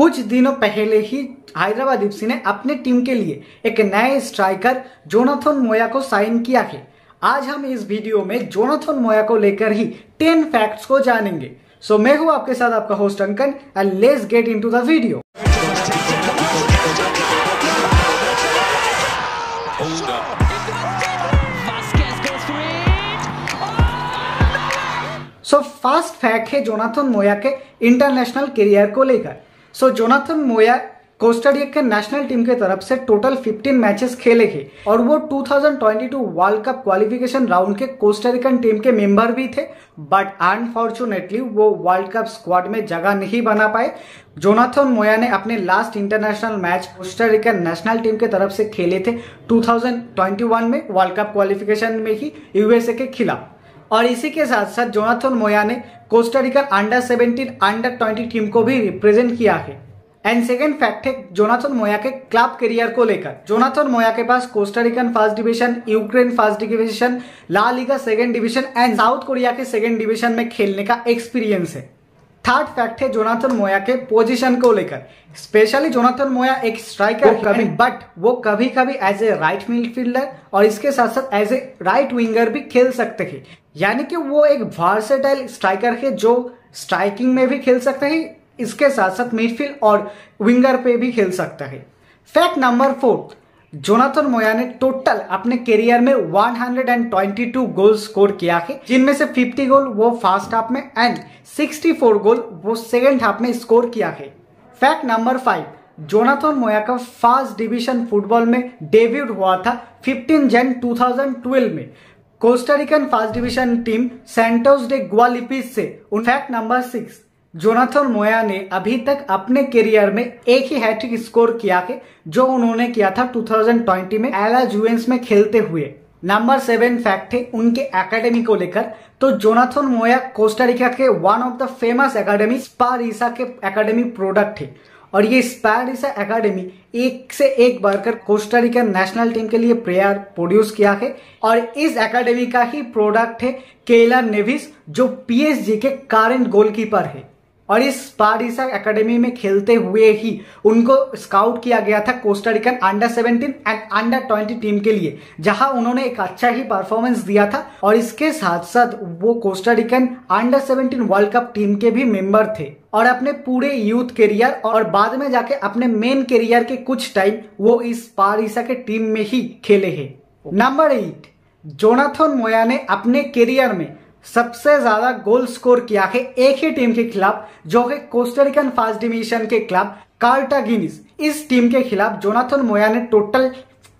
कुछ दिनों पहले ही हैदराबाद एफसी ने अपने टीम के लिए एक नए स्ट्राइकर जोनाथन मोया को साइन किया है। आज हम इस वीडियो में जोनाथन मोया को लेकर ही टेन फैक्ट्स को जानेंगे। सो so, मैं हूँ आपके साथ आपका host Ankan and let's get into the video so fast fact है जोनाथन मोया के इंटरनेशनल करियर को लेकर। So Jonathan Moya Costa Rica national team के तरफ़ से टोटल 15 मैचेस खेले थे और वो 2022 वर्ल्ड कप क्वालिफिकेशन राउंड के कोस्टारिकन टीम के मेंबर भी थे बट अनफॉर्चुनेटली वो वर्ल्ड कप स्क्वाड में जगह नहीं बना पाए जोनाथन मोया ने अपने last international match Costa Rica national team के तरफ़ से खेले थे 2021 में वर्ल्ड कप क्वालिफिकेशन में ही यूएसए के खिलाफ और इसी के साथ साथ जोनाथन मोया ने कोस्टारिका अंडर 17 अंडर 20 टीम को भी रिप्रेजेंट किया है। एंड सेकेंड फैक्ट है, जोनाथन मोया के क्लब करियर को लेकर। जोनाथन मोया के पास Costa Rican first division Ukraine first division La Liga second division and South Korea के सेकेंड डिवीज़न में खेलने का एक्सपीरियंस है। थर्ड फैक्ट है जोनाथन मोया के पोजीशन को लेकर। स्पेशली जोनाथन मोया एक स्ट्राइकर कभी बट वो कभी कभी एज ए राइट मिडफील्डर और इसके साथ साथ एज ए राइट विंगर भी खेल सकते हैं। यानी कि वो एक वार्सेटाइल स्ट्राइकर है जो स्ट्राइकिंग में भी खेल सकते हैं इसके साथ साथ मिडफील्ड और विंगर पे भी खेल सकता है। Fact number four Jonathan Moya ने टोटल अपने करियर में 122 गोल स्कोर किया है। जिनमें से 50 गोल वो फ़र्स्ट हाफ़ में एंड 64 गोल वो सेकेंड हाफ़ में स्कोर किया है। Fact number five Jonathan Moya का फ़र्स्ट डिवीज़न फुटबॉल में डेब्यूट हुआ था 15 जन 2012 में। Costa Rican first division team Santos de Guapiles से। Fact number six Jonathan Moya ने अभी तक अपने करियर में एक ही हैट्रिक स्कोर किया है, जो उन्होंने किया था 2020 में एला जुएंस में खेलते हुए। नंबर सेवन फैक्ट है उनके एकेडमी को लेकर। तो जोनाथन मोया कोस्टारिका के one of the famous academy Saprissa के एकेडमी प्रोडक्ट है। और ये स्पारिसा एकेडमी एक से एक बढ़कर कोस्टारिका नेशनल टीम के लिए प्लेयर प्रोड्यूस किया है। और इस एकेडमी का ही प्रोडक्ट है केला नेविस जो पीएसजी के करेंट गोलकीपर है। और इस पारिसा एकेडमी में खेलते हुए ही उनको स्काउट किया गया था Costa Rican under 17 and under 20 team के लिए, जहाँ उन्होंने एक अच्छा ही परफॉर्मेंस दिया था और इसके साथ साथ वो Costa Rican under 17 world cup team के भी मेंबर थे। और अपने पूरे यूथ करियर और बाद में जाके अपने मेन करियर के कुछ टाइम वो इस पारिसा के टीम में ही खेले है। नंबर एट जोनाथन मोया ने अपने करियर में सबसे ज़्यादा गोल स्कोर किया है एक ही टीम के खिलाफ, जो है कोस्टरिकन फ़र्स्ट डिवीज़न के खिलाफ कार्टागिनिस इस टीम के खिलाफ जोनाथन मोया ने total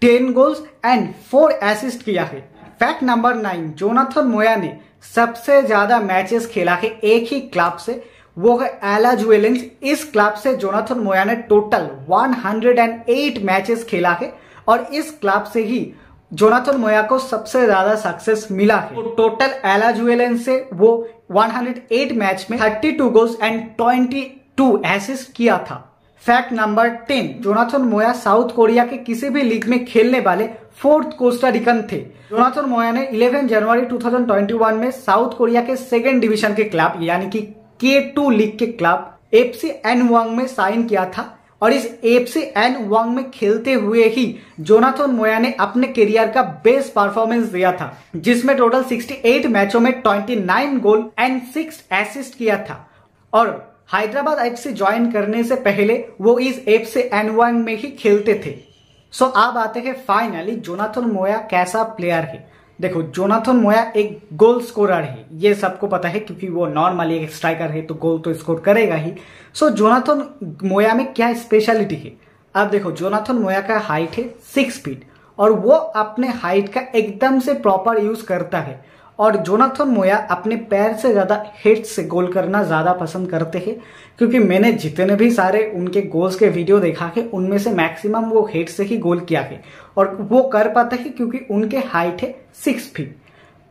ten goals and four assist किया है। Fact number nine, Jonathan Moya ने सबसे ज़्यादा मैचेस खेला है एक ही क्लब से, वो है एला जुएलेंस इस क्लब से जोनाथन मोया ने टोटल 108 मैचेस खेला है और इस क्लब से ही जोनाथन मोया को सबसे ज़्यादा सक्सेस मिला है। टोटल एला जुएलन से वो 108 मैच में 32 गोल्स एंड 22 एसिस्ट किया था। Fact number 10 Jonathan Moya South Korea के किसी भी लीग में खेलने वाले फोर्थ कोस्टा रिकन थे। जोनाथन मोया ने 11 जनवरी 2021 में साउथ कोरिया के सेकेंड डिवीज़न के क्लब यानी कि के टू लीग के क्लब एफसी एन वांग में साइन किया था। और इस एफसी एन वांग में खेलते हुए ही जोनाथन मोया ने अपने करियर का बेस्ट परफॉर्मेंस दिया था, जिसमें टोटल 68 मैचों में 29 गोल एंड 6 एसिस्ट किया था। और हैदराबाद एफसी ज्वाइन करने से पहले वो इस एफसी एन वांग में ही खेलते थे। सो अब आते हैं फाइनली जोनाथन मोया कैसा प्लेयर है। देखो जोनाथन मोया एक गोल स्कोरर है। ये सबको पता है क्योंकि वो नॉर्मली एक स्ट्राइकर है तो गोल तो स्कोर करेगा ही। सो so, जोनाथन मोया में क्या स्पेशलिटी है? अब देखो जोनाथन मोया का हाइट है सिक्स फीट और वो अपने हाइट का एकदम से प्रॉपर यूज़ करता है। और जोनाथन मोया अपने पैर से ज़्यादा हेड से गोल करना ज़्यादा पसंद करते हैं, क्योंकि मैंने जितने भी सारे उनके गोल्स के वीडियो देखा है, उनमें से मैक्सिमम वो हेड से ही गोल किया है और वो कर पाते हैं क्योंकि उनके हाइट है सिक्स फीट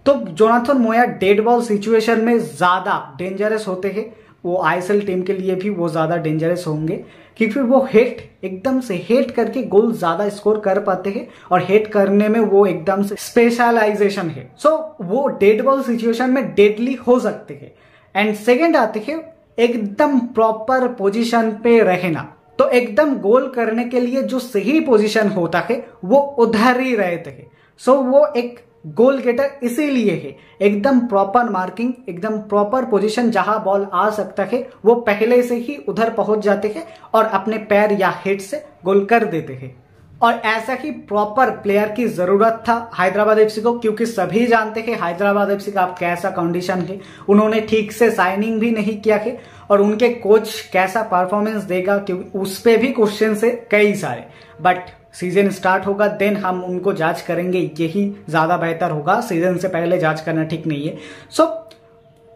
तो Jonathan Moya dead ball situation में ज़्यादा डेंजरस होते हैं, वो आईएसएल टीम के लिए भी वो ज़्यादा डेंजरस होंगे क्योंकि वो हेट एकदम से हेट करके गोल ज़्यादा स्कोर कर पाते हैं और हेट करने में वो एकदम से स्पेशलाइजेशन है। सो so, वो डेड बॉल सिचुएशन में डेडली हो सकते हैं। एंड सेकेंड आते हैं एकदम प्रॉपर पोजीशन पे रहना। तो एकदम गोल करने के लिए जो सही पोजीशन होता है वो उधर ही रहते हैं। सो so, वो एक गोल गेटर इसीलिए है। एकदम प्रॉपर मार्किंग एकदम प्रॉपर पोजीशन जहाँ बॉल आ सकता है, वो पहले से ही उधर पहुँच जाते हैं और अपने पैर या हेड से गोल कर देते हैं। और ऐसा ही प्रॉपर प्लेयर की ज़रूरत था हैदराबाद एफसी को, क्योंकि सभी जानते हैं हैदराबाद एफसी का आप कैसा कंडीशन है। उन्होंने ठीक से साइनिंग भी नहीं किया है और उनके कोच कैसा परफॉर्मेंस देगा क्योंकि उस पर भी क्वेश्चन है कई सारे। बट सीज़न स्टार्ट होगा देन हम उनको जाँच करेंगे यही ज़्यादा बेहतर होगा। सीज़न से पहले जाँच करना ठीक नहीं है। सो so,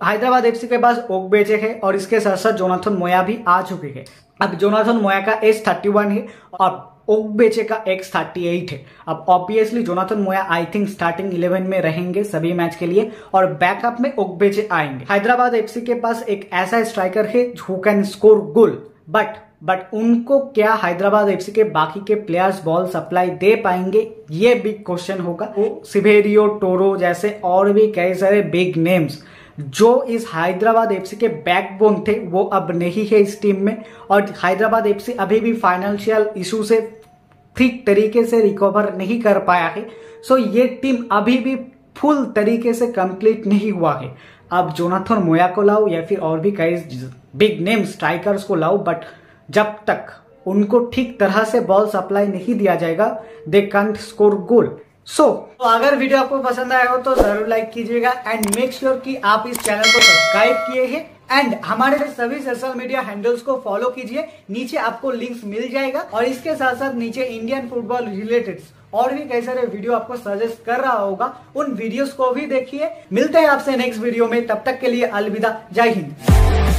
हैदराबाद एफसी के पास ओक बेचे है और इसके साथ साथ जोनाथन मोया भी आ चुके हैं। अब जोनाथन मोया का एज थर्टी वन है और ओक बेचे का एक्स थर्टी एट है। अब ऑब्वियसली जोनाथन मोया आई थिंक स्टार्टिंग इलेवन में रहेंगे सभी मैच के लिए और बैकअप में ओक बेचे आएँगे। हैदराबाद एफसी के पास एक ऐसा स्ट्राइकर है who can score goal but but उनको क्या हैदराबाद एफसी के बाकी के प्लेयर्स बॉल सप्लाई दे पाएँगे? ये बिग क्वेश्चन होगा। वो सिवेरियो टोरो जैसे और भी कई सारे बिग नेम्स जो इस हैदराबाद एफसी के बैकबोन थे वो अब नहीं है इस टीम में। और हैदराबाद एफसी अभी भी फाइनेंशियल इशू से ठीक तरीके से रिकवर नहीं कर पाया है। सो ये टीम अभी भी फुल तरीके से कंप्लीट नहीं हुआ है। अब जोनाथन मोया को लाओ या फिर और भी कई बिग नेम स्ट्राइकर्स को लाओ बट जब तक उनको ठीक तरह से बॉल सप्लाई नहीं दिया जाएगा दे कंट स्कोर गोल सो so, तो अगर वीडियो आपको पसंद आया हो तो ज़रूर लाइक कीजिएगा एंड मेक श्योर कि आप इस चैनल को सब्सक्राइब किए हैं एंड हमारे सभी सोशल मीडिया हैंडल्स को फॉलो कीजिए। नीचे आपको लिंक्स मिल जाएगा और इसके साथ साथ नीचे इंडियन फुटबॉल रिलेटेड और भी कई सारे वीडियो आपको सजेस्ट कर रहा होगा उन वीडियोस को भी देखिए। मिलते हैं आपसे नेक्स्ट वीडियो में तब तक के लिए अलविदा। जय हिंद।